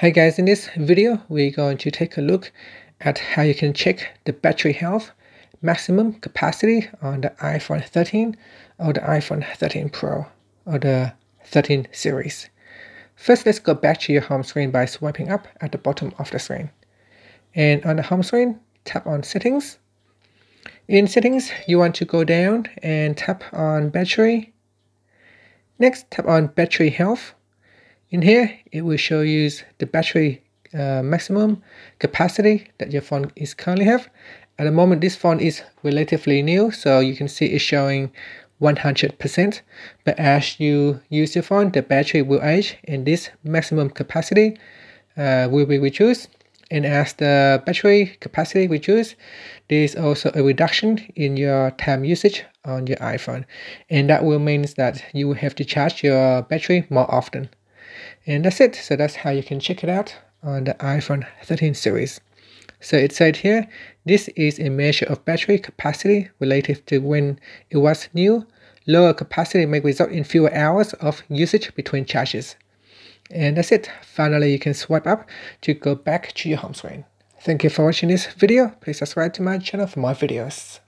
Hey guys, in this video, we're going to take a look at how you can check the battery health maximum capacity on the iPhone 13 or the iPhone 13 Pro or the 13 series. First, let's go back to your home screen by swiping up at the bottom of the screen. And on the home screen, tap on settings. In settings, you want to go down and tap on battery. Next, tap on battery health in here, it will show you the battery uh, maximum capacity that your phone is currently have. At the moment, this phone is relatively new, so you can see it's showing 100%. But as you use your phone, the battery will age and this maximum capacity uh, will be reduced. And as the battery capacity reduces, there is also a reduction in your time usage on your iPhone. And that will mean that you will have to charge your battery more often. And that's it. So that's how you can check it out on the iPhone 13 series. So it said here, this is a measure of battery capacity relative to when it was new. Lower capacity may result in fewer hours of usage between charges. And that's it. Finally, you can swipe up to go back to your home screen. Thank you for watching this video. Please subscribe to my channel for more videos.